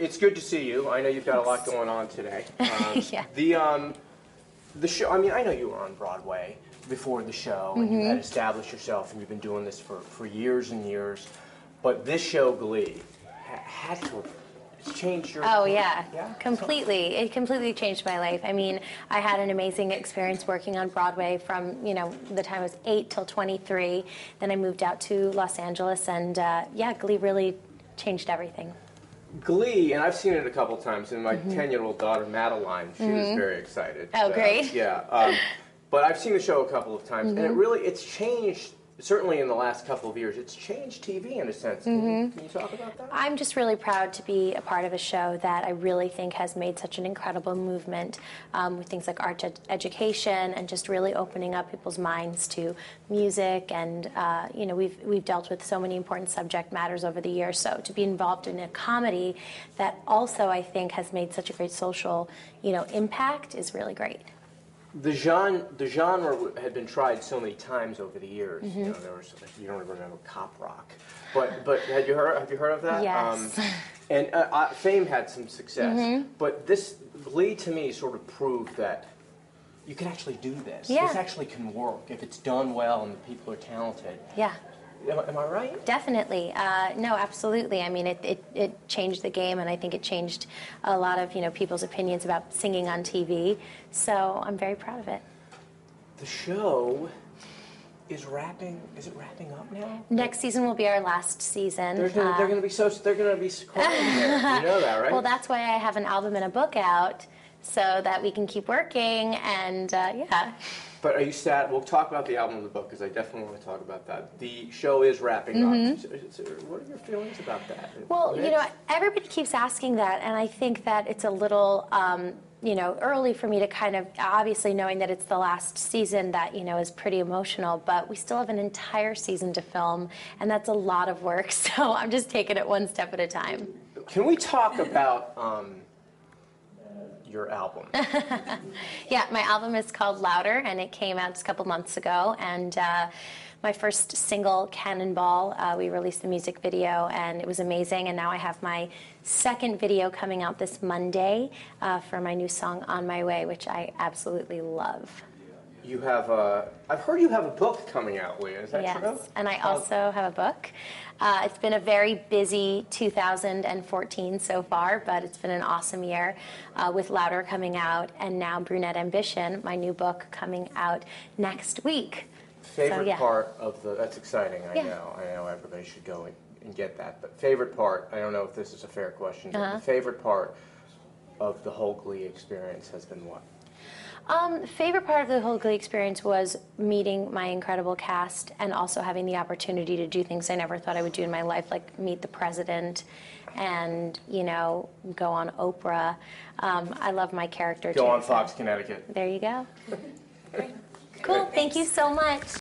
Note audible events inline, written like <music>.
it's good to see you. I know you've got a lot going on today. <laughs> Um, Yeah. The um, the show. I mean, I know you were on Broadway before the show, and you had Mm-hmm. established yourself, and you've been doing this for, for years and years. But this show, Glee, ha- had to changed your. Oh yeah, Yeah? completely. It completely changed my life. I mean, I had an amazing experience working on Broadway from you know the time I was eight till 23. Then I moved out to Los Angeles, and uh, yeah, Glee really changed everything. Glee, and I've seen it a couple times, and my 10 year old daughter, Madeline, she was very excited. Mm-hmm. Oh, Uh, great. yeah. Um, but I've seen the show a couple of times, and Mm-hmm. it really, it's changed, certainly in the last couple of years, it's changed TV in a sense. Can, Mm-hmm. you, can you talk about that? I'm just really proud to be a part of a show that I really think has made such an incredible movement um, with things like art ed- education and just really opening up people's minds to music. And uh, you know, we've we've dealt with so many important subject matters over the years. So to be involved in a comedy that also I think has made such a great social you know impact is really great. The genre, the genre had been tried so many times over the years. Mm-hmm. You know, there was you don't remember cop rock, but but had you heard have you heard of that? Yes. Um, and uh, uh, Fame had some success, Mm-hmm. but this Glee to me sort of proved that you can actually do this. Yeah. This actually can work if it's done well and the people are talented. Yeah. Am, I- am I right? Definitely. Uh, no, absolutely. I mean, it, it, it changed the game, and I think it changed a lot of you know people's opinions about singing on TV. So I'm very proud of it. The show is wrapping. Is it wrapping up now? Next season will be our last season. They're Uh, they're gonna be so. They're gonna be crying there. You know that, right? well, that's why I have an album and a book out, so that we can keep working. And uh, yeah, But are you sad? We'll talk about the album and the book because I definitely want to talk about that. The show is wrapping up. So- so What are your feelings about that? Mm-hmm. Well, you know, everybody keeps asking that, and I think that it's a little, um, you know, early for me to kind of, obviously knowing that it's the last season that, you know, is pretty emotional, but we still have an entire season to film, and that's a lot of work, <laughs> so I'm just taking it one step at a time. Can we talk about um, your album? <laughs> Yeah, my album is called Louder, and it came out just a couple months ago. And uh, my first single, Cannonball, uh, we released the music video, and it was amazing. And now I have my second video coming out this Monday uh, for my new song, On My Way, which I absolutely love. You have a. I've heard you have a book coming out, Lea. Is that true? yes, true? and I also have a book. Uh, it's been a very busy 2014 so far, but it's been an awesome year uh, with Louder coming out, and now Brunette Ambition, my new book, coming out next week. Favorite yeah. part of the. That's exciting. I Yeah. know. I know everybody should go and, and get that. But favorite part. I don't know if this is a fair question. But Uh-huh. the favorite part of the whole Glee experience has been what? Um, favorite part of the whole Glee experience was meeting my incredible cast and also having the opportunity to do things I never thought I would do in my life, like meet the president and, you know, go on Oprah. Um, I love my character Go too. on so Fox, Connecticut. There you go. <laughs> Cool. Thank you so much.